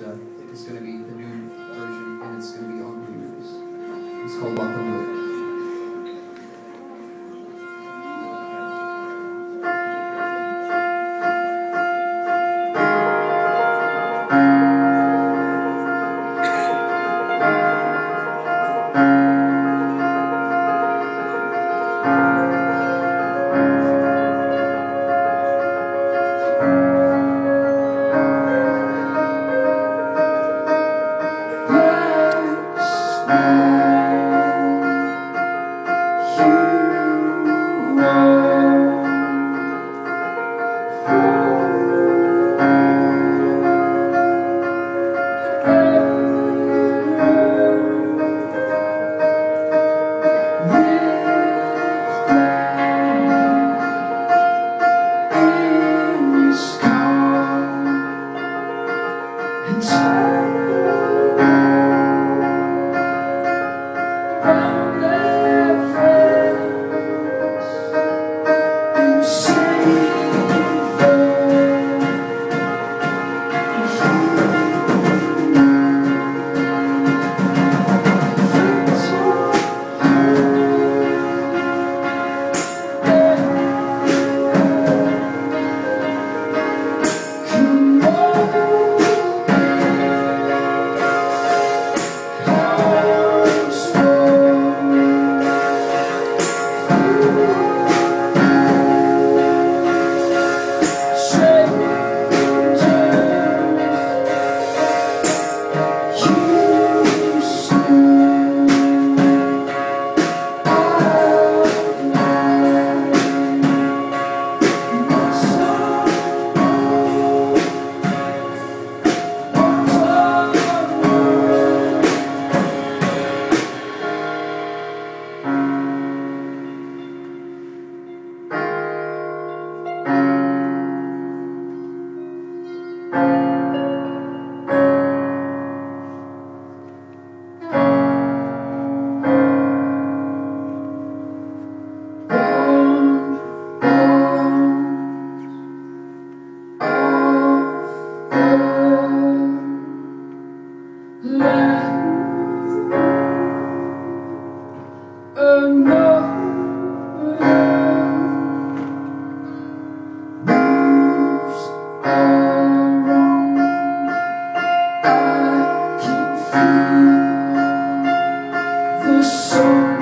it's going to be the new version, and it's going to be on Year's. It's called Batamut. I the song